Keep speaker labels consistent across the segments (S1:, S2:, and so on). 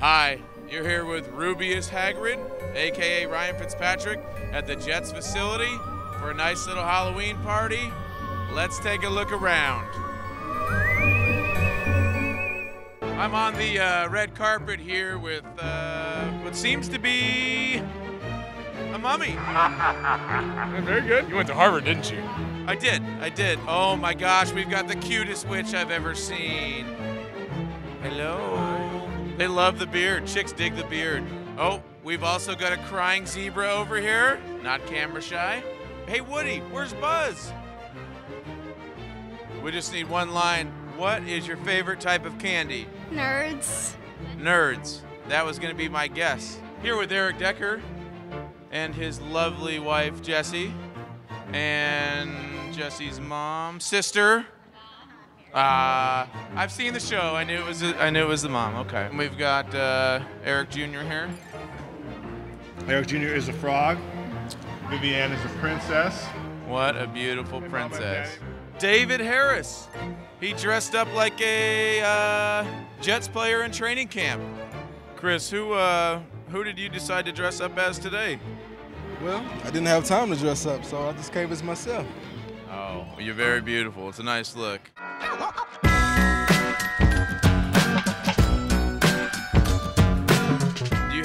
S1: Hi, you're here with Rubeus Hagrid, aka Ryan Fitzpatrick, at the Jets facility for a nice little Halloween party. Let's take a look around. I'm on the uh, red carpet here with uh, what seems to be a mummy.
S2: Very good. You went to Harvard, didn't you?
S1: I did, I did. Oh my gosh, we've got the cutest witch I've ever seen. Hello. They love the beard. Chicks dig the beard. Oh, we've also got a crying zebra over here. Not camera shy. Hey, Woody, where's Buzz? We just need one line. What is your favorite type of candy?
S3: Nerds.
S1: Nerds. That was going to be my guess. Here with Eric Decker and his lovely wife, Jessie, and Jessie's mom, sister. Uh, I've seen the show. I knew it was. I knew it was the mom. Okay. And we've got uh, Eric Jr. here.
S4: Eric Jr. is a frog. Vivian is a princess.
S1: What a beautiful princess. David Harris. He dressed up like a uh, Jets player in training camp. Chris, who uh, who did you decide to dress up as today?
S5: Well, I didn't have time to dress up, so I just came as myself.
S1: Oh, you're very beautiful. It's a nice look.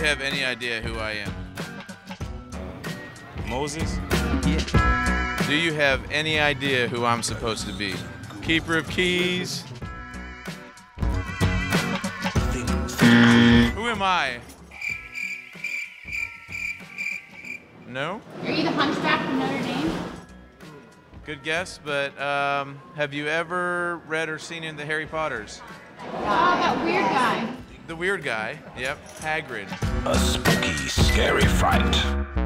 S1: Have any idea who I am?
S2: Moses?
S1: Do you have any idea who I'm supposed to be? Keeper of keys? Who am I? No?
S3: Are you the hunchback from Notre Dame?
S1: Good guess, but um, have you ever read or seen in the Harry Potters?
S3: Oh, that weird guy.
S1: The weird guy. Yep, Hagrid.
S6: A spooky, scary fright.